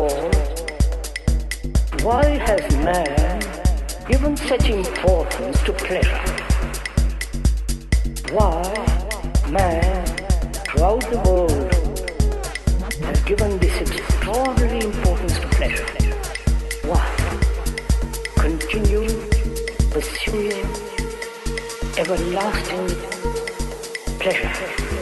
all, why has man given such importance to pleasure? Why man throughout the world has given this extraordinary importance to pleasure? Why continue pursuing everlasting pleasure?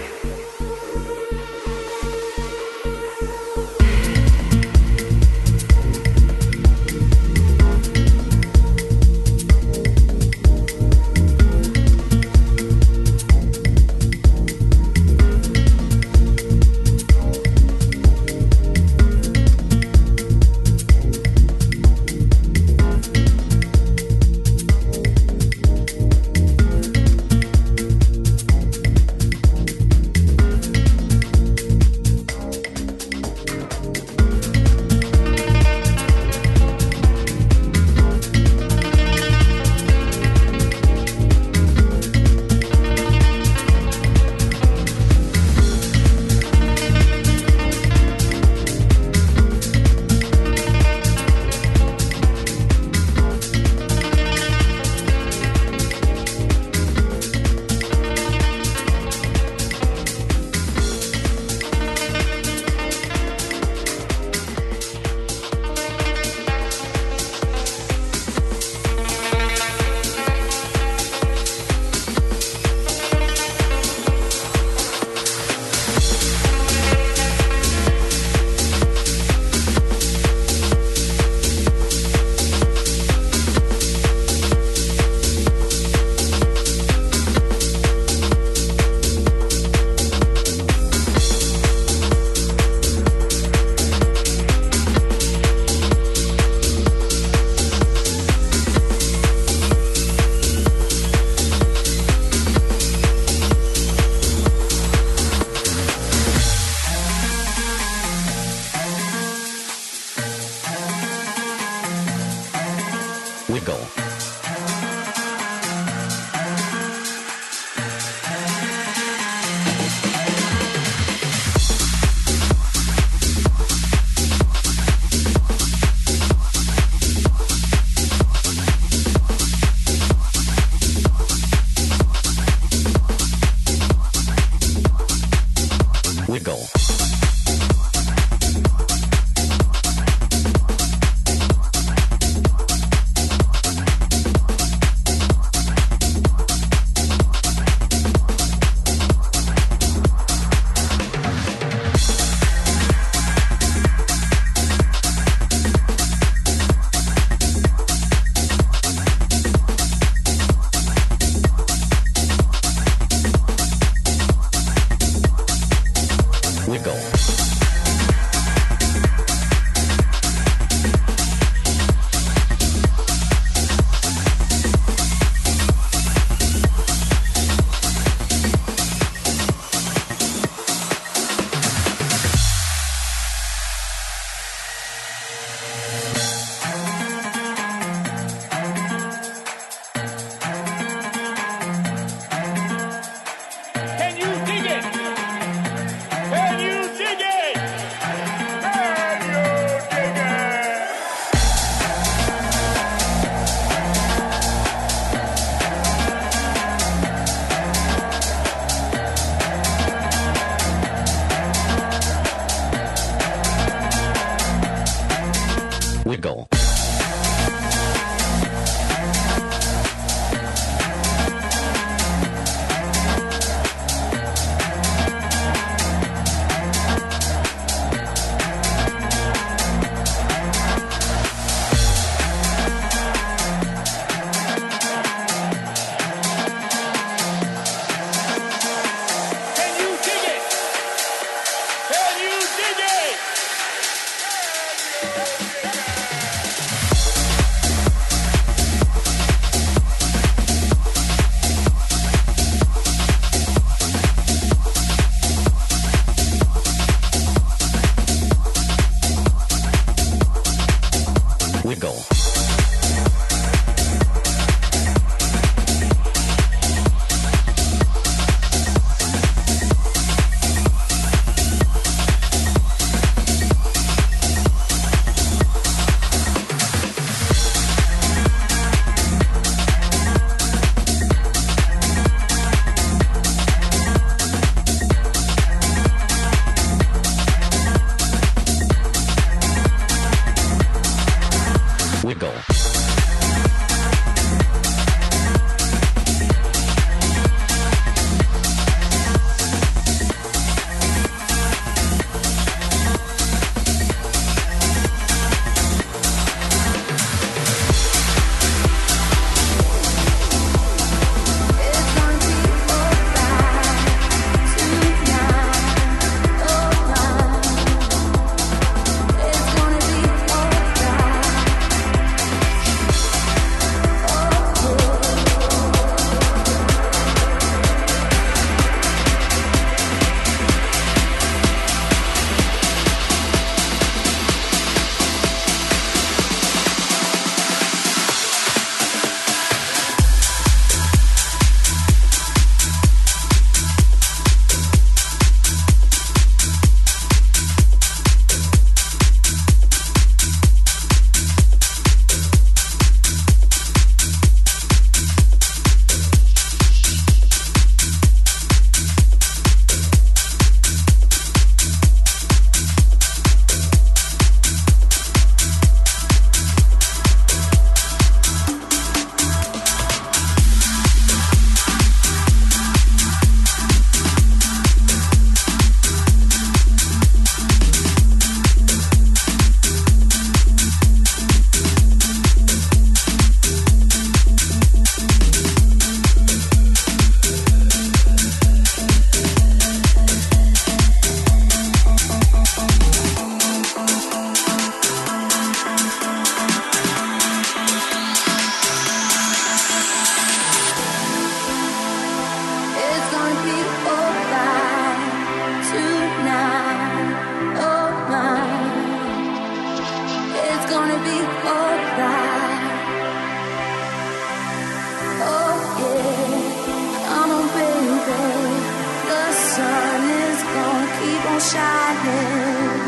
shining.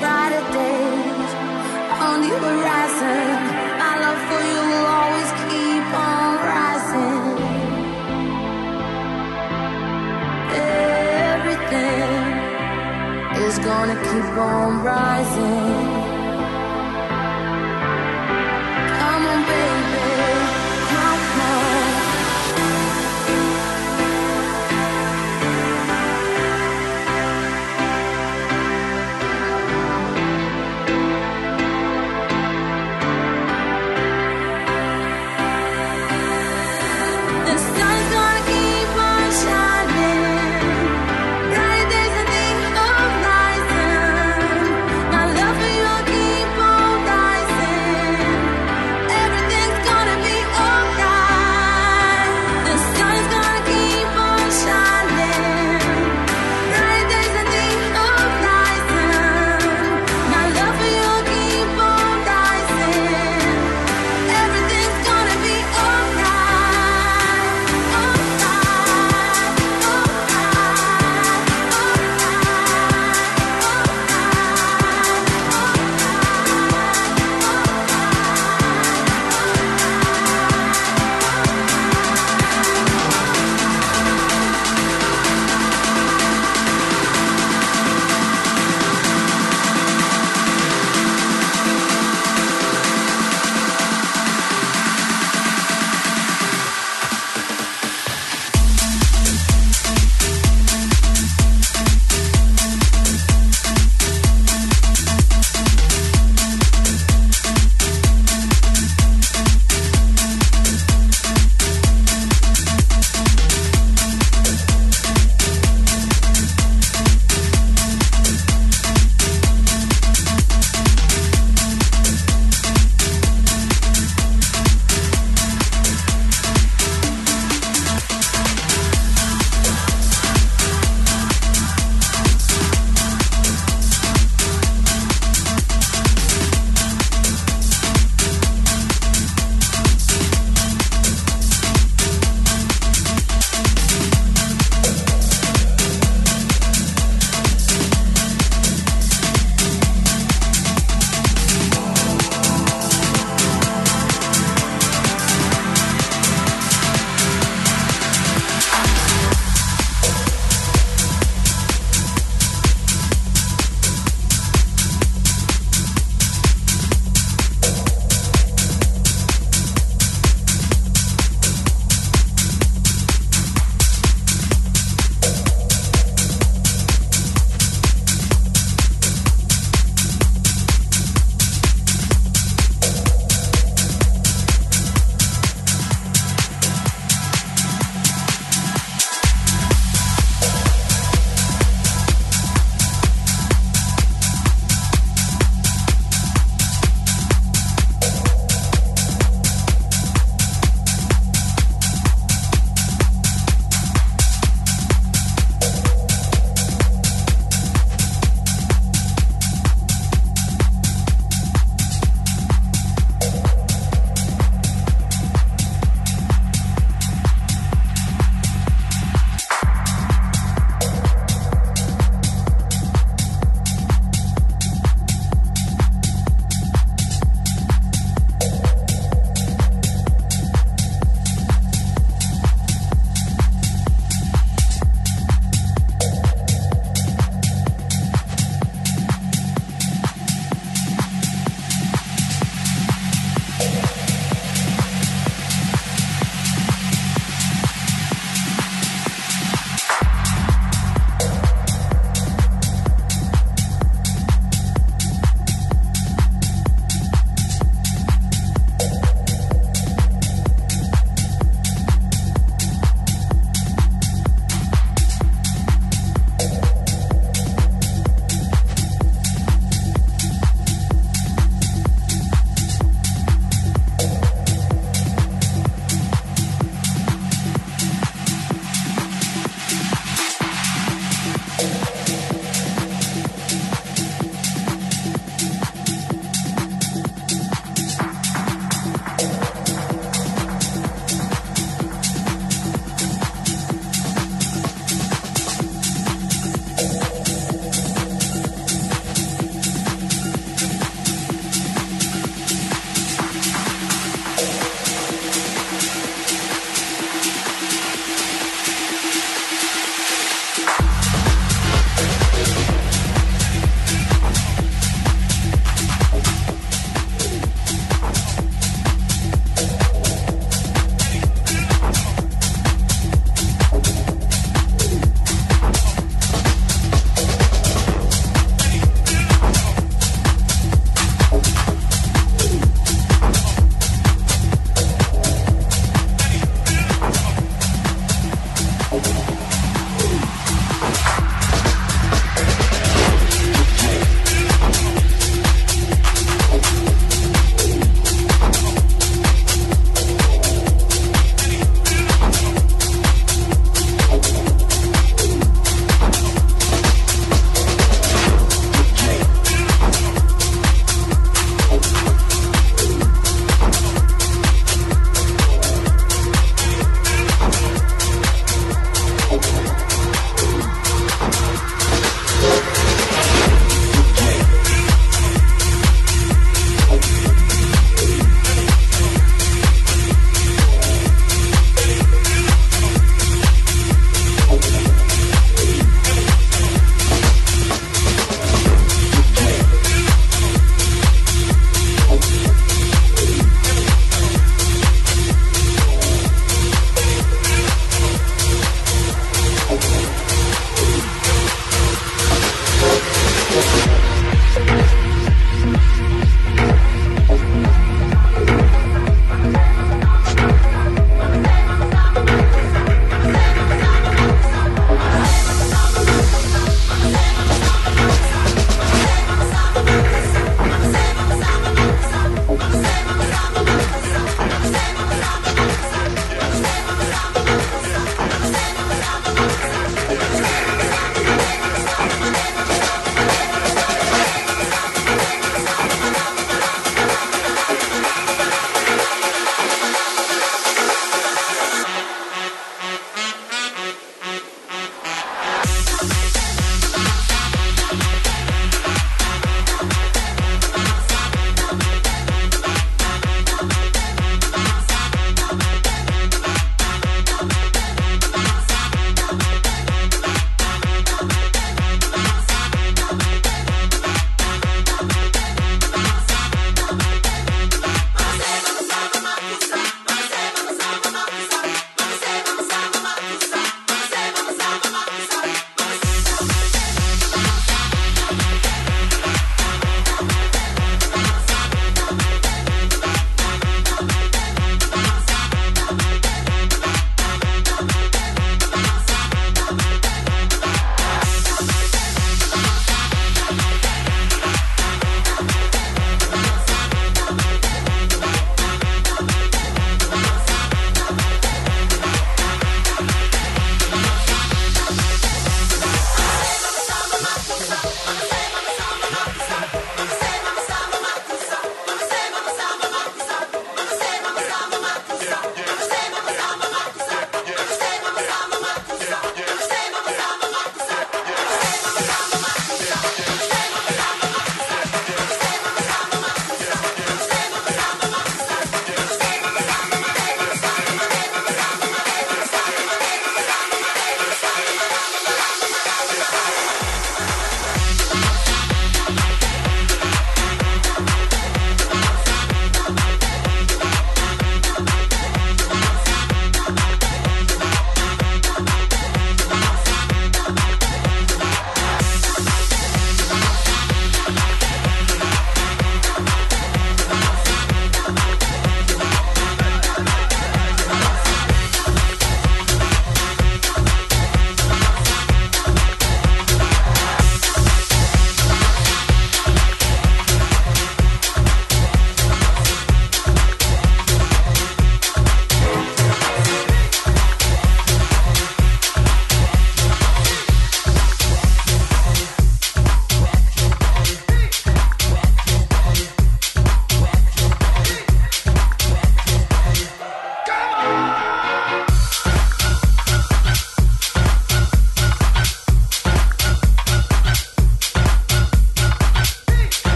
Brighter days on the horizon. My love for you will always keep on rising. Everything is gonna keep on rising.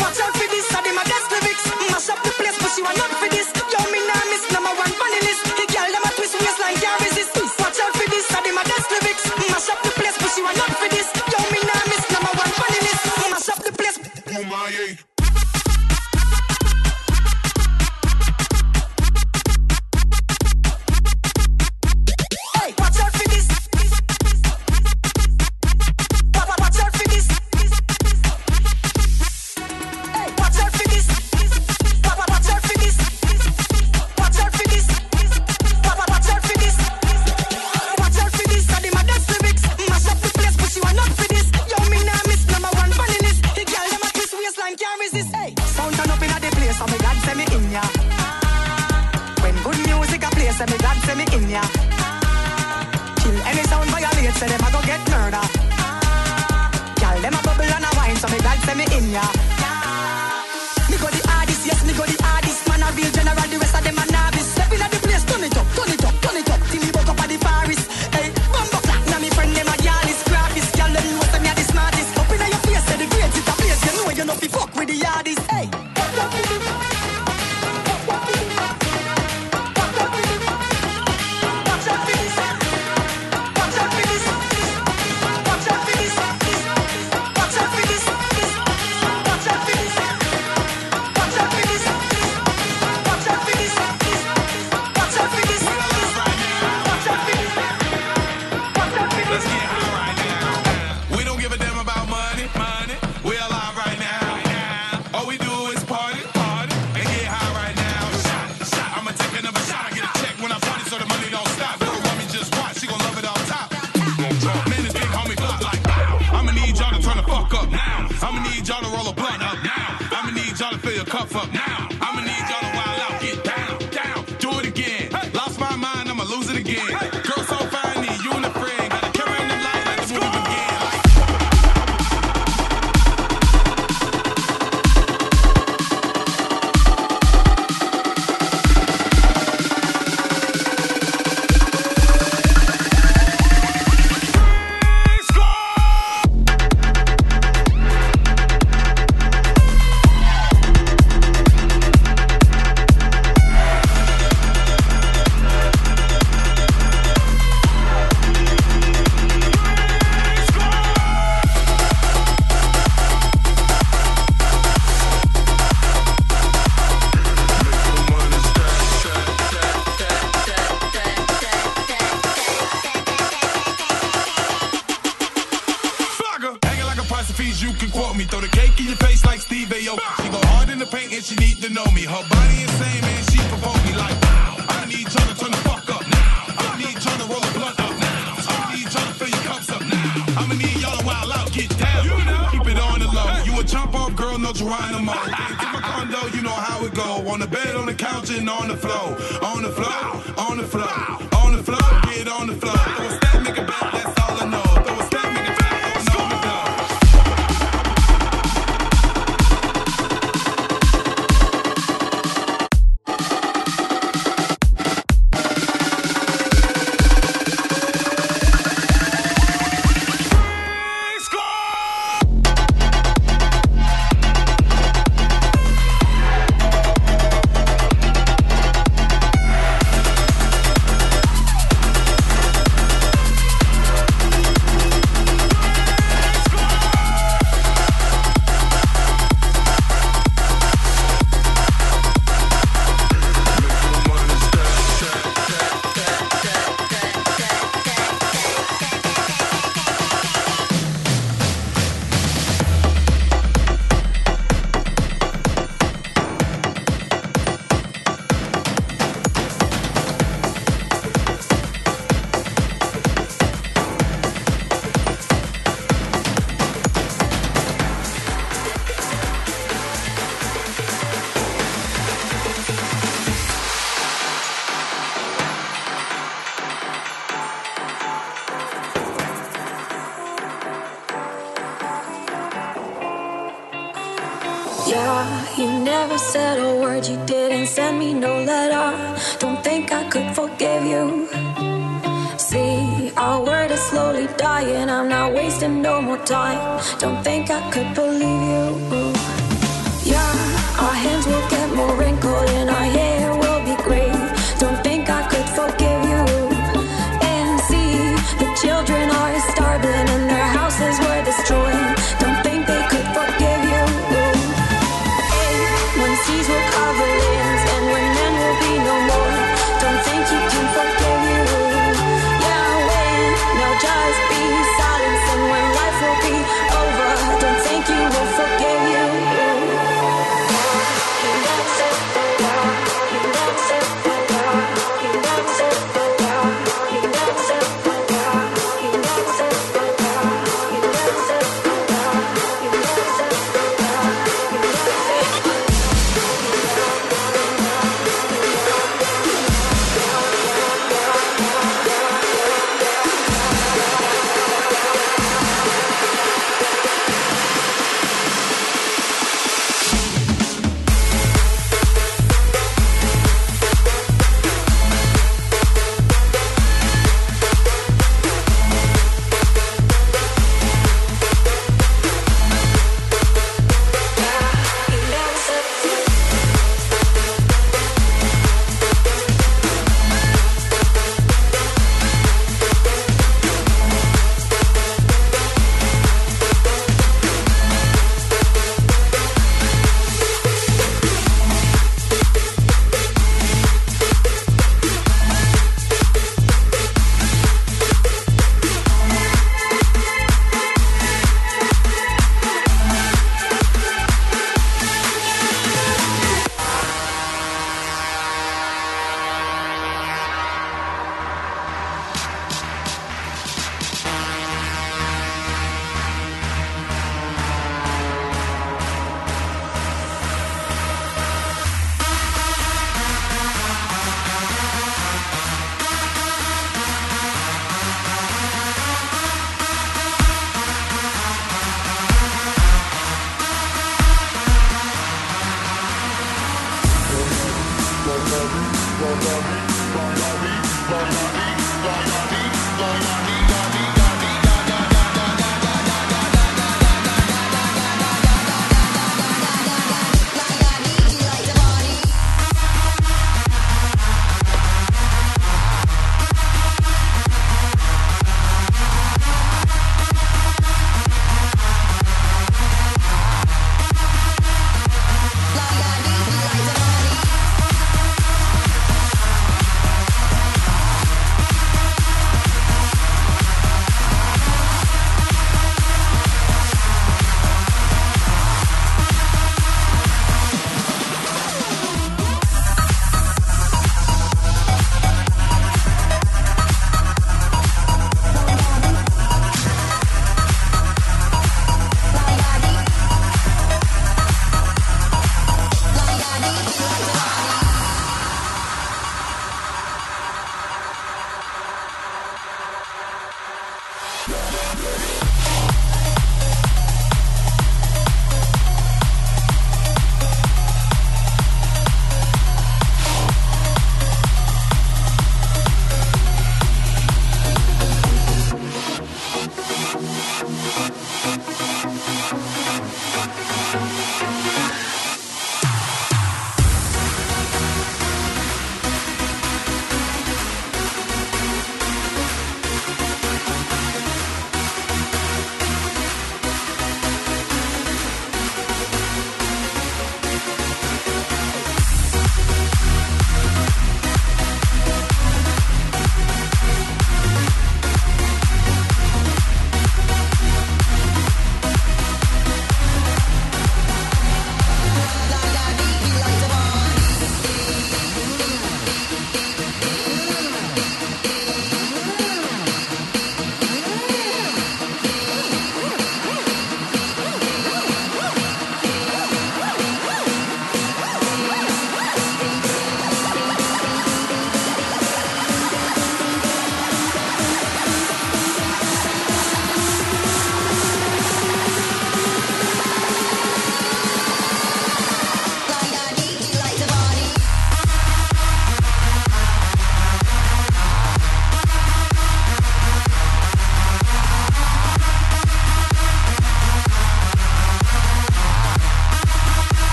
Watch out for this, I did my guest lyrics. Mash up the place, but you are not for this. You never said a word, you didn't send me no letter. Don't think I could forgive you. See, our word is slowly dying. I'm not wasting no more time. Don't think I could believe you. Yeah, our hands will get more.